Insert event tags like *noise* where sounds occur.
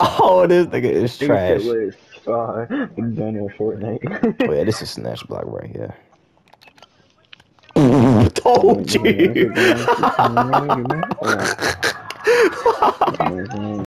Oh, this nigga is trash. said, "Wait, Daniel Fortnite. Oh, yeah, this is snatch block right here. *laughs* Oh, Told you. *laughs*